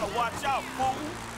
gotta watch out, fool.